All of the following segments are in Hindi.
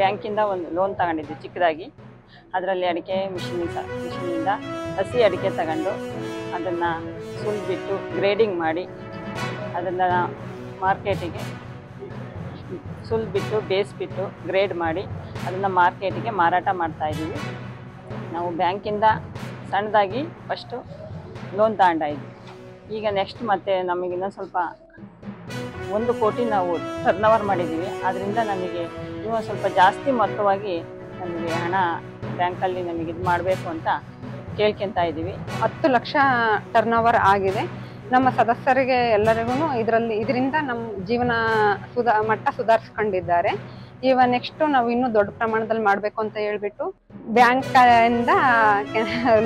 ಬ್ಯಾಂಕಿಂದ ಒಂದು ಲೋನ್ ತಗೊಂಡಿದ್ವಿ ಚಿಕ್ಕದಾಗಿ. ಅದರಲ್ಲಿ ಅಡಿಕೆ ಮಿಷಿನ್ ಮಿಷಿನಿಂದ ಹಸಿ ಅಡಿಕೆ ತಗೊಂಡು ಅದನ್ನು ಸುಲ್ಬಿಟ್ಟು ಗ್ರೇಡಿಂಗ್ ಮಾಡಿ ಅದನ್ನು ಮಾರ್ಕೆಟಿಗೆ ಬೇಸ್ ಬೇಯಿಸ್ಬಿಟ್ಟು ಗ್ರೇಡ್ ಮಾಡಿ ಅದನ್ನು ಮಾರ್ಕೆಟಿಗೆ ಮಾರಾಟ ಮಾಡ್ತಾಯಿದ್ದೀವಿ ನಾವು ಬ್ಯಾಂಕಿಂದ ಸಣ್ಣದಾಗಿ ಫಸ್ಟು ಲೋನ್ ತಗೊಂಡಾಯಿದ್ವಿ. ಈಗ ನೆಕ್ಸ್ಟ್ ಮತ್ತೆ ನಮಗೆ ಇನ್ನೊಂದು ಸ್ವಲ್ಪ ಒಂದು ಕೋಟಿ ನಾವು ಟರ್ನ್ ಓವರ್ ಮಾಡಿದ್ದೀವಿ. ಅದರಿಂದ ನಮಗೆ ಇನ್ನೂ ಸ್ವಲ್ಪ ಜಾಸ್ತಿ ಮೊತ್ತವಾಗಿ ನಮಗೆ ಹಣ ಬ್ಯಾಂಕಲ್ಲಿ ನಮಗೆ ಇದು ಮಾಡಬೇಕು ಅಂತ ಕೇಳ್ಕೊತಾ ಇದ್ದೀವಿ. ಹತ್ತು ಲಕ್ಷ ಟರ್ನ್ ಓವರ್ ಆಗಿದೆ. ನಮ್ಮ ಸದಸ್ಯರಿಗೆ ಎಲ್ಲರಿಗೂ ಇದರಲ್ಲಿ, ಇದರಿಂದ ನಮ್ಮ ಜೀವನ ಸುಧಾ, ಮಟ್ಟ ಸುಧಾರಿಸ್ಕೊಂಡಿದ್ದಾರೆ. ಇವ ನೆಕ್ಸ್ಟ್ ನಾವು ಇನ್ನೂ ದೊಡ್ಡ ಪ್ರಮಾಣದಲ್ಲಿ ಮಾಡಬೇಕು ಅಂತ ಹೇಳ್ಬಿಟ್ಟು ಬ್ಯಾಂಕ್ ಇಂದ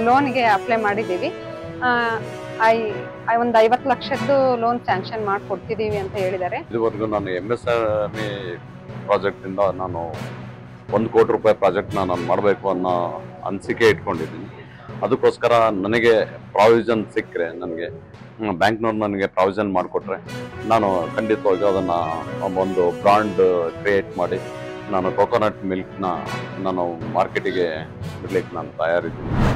ಲೋನ್ಗೆ ಅಪ್ಲೈ ಮಾಡಿದ್ದೀವಿ. ಐ, ಐ- ಒಂದು ಐವತ್ತು ಲಕ್ಷದ್ದು ಲೋನ್ ಸ್ಯಾಂಕ್ಷನ್ ಮಾಡಿಕೊಡ್ತಿದ್ದೀವಿ ಅಂತ ಹೇಳಿದ್ದಾರೆ. ಇದುವರೆಗೂ ನಾನು ಎಂ ಎಸ್ ಎಂ ಇ ಪ್ರಾಜೆಕ್ಟಿಂದ ನಾನು ಒಂದು ಕೋಟಿ ರೂಪಾಯಿ ಪ್ರಾಜೆಕ್ಟ್ನ ನಾನು ಮಾಡಬೇಕು ಅನ್ನೋ ಅನಿಸಿಕೆ ಇಟ್ಕೊಂಡಿದ್ದೀನಿ. ಅದಕ್ಕೋಸ್ಕರ ನನಗೆ ಪ್ರಾವಿಷನ್ ಸಿಕ್ಕರೆ, ನನಗೆ ಬ್ಯಾಂಕ್ನವ್ರು ನನಗೆ ಪ್ರಾವಿಷನ್ ಮಾಡಿಕೊಟ್ರೆ, ನಾನು ಖಂಡಿತವಾಗಿ ಅದನ್ನು ಒಂದು ಬ್ರಾಂಡ್ ಕ್ರಿಯೇಟ್ ಮಾಡಿ, ನಾನು ಕೋಕೋನಟ್ ಮಿಲ್ಕ್ನ ನಾನು ಮಾರ್ಕೆಟಿಗೆ ಬಿಡ್ಲಿಕ್ಕೆ ನಾನು ತಯಾರಿದ್ದೀನಿ.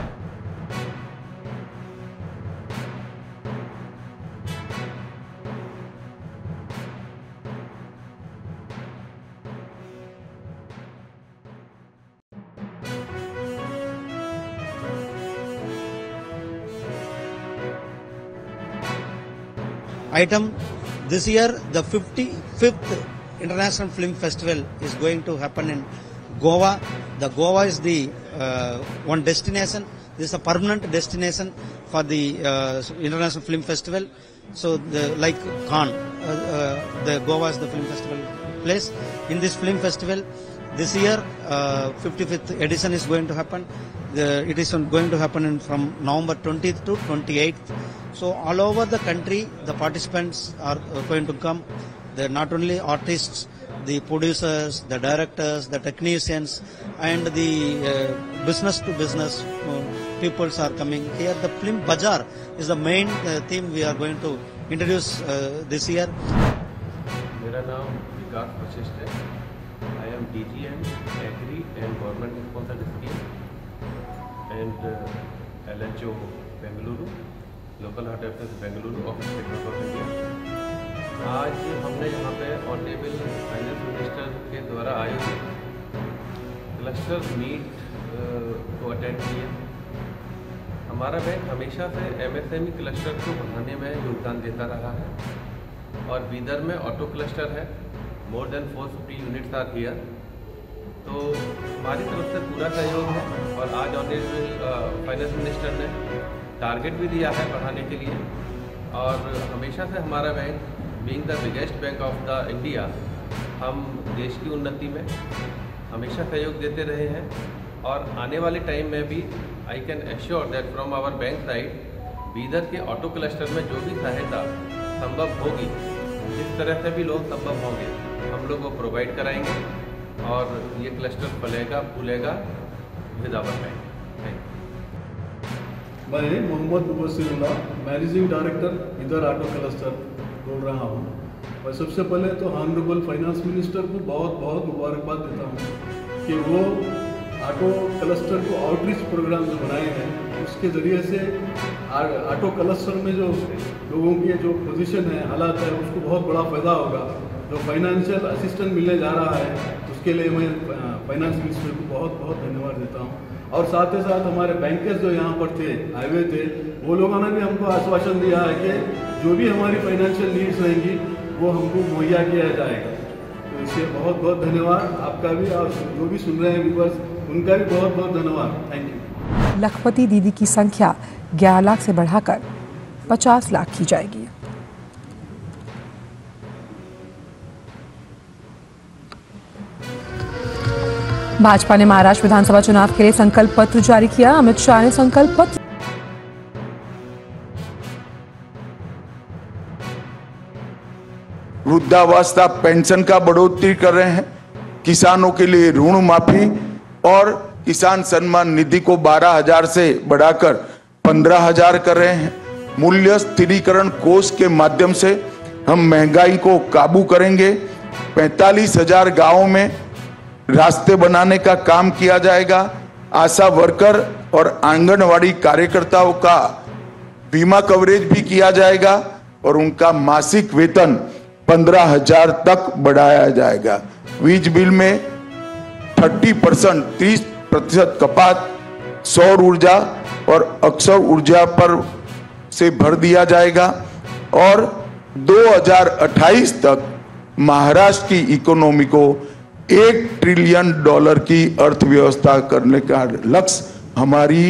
Item. This year the 55th international film festival is going to happen in goa. The goa is the uh, one destination. This is a permanent destination for the uh, international film festival. So the like Cannes, uh, uh, the goa is the film festival place. In this film festival this year uh, 55th edition is going to happen the, it is going to happen in, from november 20th to 28th so all over the country, the participants are uh, going to come. They're not only artists, the producers, the directors, the technicians, and the uh, business to business uh, peoples are coming here. The film bazaar is the main uh, theme we are going to introduce uh, this year. मेरा नाम विकास वशिष्ठ है M agri and government sponsored scheme and L H O Bengaluru local head office Bengaluru office technology India आज हमने यहाँ पे ऑनरेबल फाइनेंस मिनिस्टर के द्वारा आयोजित क्लस्टर मीट को अटेंड किया। हमारा बैंक हमेशा से एमएसएमई क्लस्टर को बढ़ाने में योगदान देता रहा है और बीदर में ऑटो क्लस्टर है। More than 450 units are here तो हमारी तरफ़ से पूरा सहयोग है और आज ऑनरेबल फाइनेंस मिनिस्टर ने टारगेट भी दिया है बढ़ाने के लिए। और हमेशा से हमारा bank being the biggest bank of the India हम देश की उन्नति में हमेशा सहयोग देते रहे हैं। और आने वाले टाइम में भी I can assure that from our bank side Bidar के ऑटो क्लस्टर में जो भी सहायता संभव होगी जिस तरह से भी लोग संभव होंगे, हम लोग वो प्रोवाइड कराएँगे और ये क्लस्टर फलेगा फूलेगा विद में मैं मोहम्मद मुबसरुल्ला मैनेजिंग डायरेक्टर इधर ऑटो क्लस्टर बोल रहा हूँ। और सबसे पहले तो ऑनरेबल फाइनेंस मिनिस्टर को बहुत बहुत मुबारकबाद देता हूँ कि वो ऑटो क्लस्टर को आउटरीच प्रोग्राम जो बनाए हैं, उसके ज़रिए से ऑटो क्लस्टर में जो लोगों की जो पोजीशन है, हालात है, उसको बहुत बड़ा फ़ायदा होगा। जो फाइनेंशियल असिस्टेंट मिलने जा रहा है, उसके लिए मैं फाइनेंस मिनिस्टर को बहुत बहुत धन्यवाद देता हूँ। और साथ ही साथ हमारे बैंकर्स जो यहाँ पर थे हाईवे थे, वो लोगों ने भी हमको आश्वासन दिया है कि जो भी हमारी फाइनेंशियल नीड्स रहेंगी, वो हमको मुहैया किया जाएगा। तो इसलिए बहुत बहुत धन्यवाद। आपका भी और जो भी सुन रहे हैं व्यूवर्स उनका भी बहुत बहुत धन्यवाद। थैंक यू लखपति दीदी की संख्या 11 लाख से बढ़ाकर 50 लाख की जाएगी। भाजपा ने महाराष्ट्र विधानसभा चुनाव के लिए संकल्प पत्र जारी किया। अमित शाह ने संकल्प पत्र वृद्धावस्था पेंशन का बढ़ोतरी कर रहे हैं। किसानों के लिए ऋण माफ़ी और किसान सम्मान निधि को 12,000 से बढ़ाकर 15,000 कर रहे हैं। मूल्य स्थिरीकरण कोष के माध्यम से हम महँगाई को काबू करेंगे। पैंतालीस हज़ार गाँव में रास्ते बनाने का काम किया जाएगा। आशा वर्कर और आंगनवाड़ी कार्यकर्ताओं का बीमा कवरेज भी किया जाएगा और उनका मासिक वेतन पंद्रह हज़ार तक बढ़ाया जाएगा। बीज बिल में 30 परसेंट, तीस प्रतिशत कपात सौर ऊर्जा और अक्षर ऊर्जा पर से भर दिया जाएगा और 2028 तक महाराष्ट्र की इकोनॉमी को एक ट्रिलियन डॉलर की अर्थव्यवस्था करने का लक्ष्य हमारी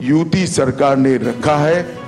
यूटी सरकार ने रखा है।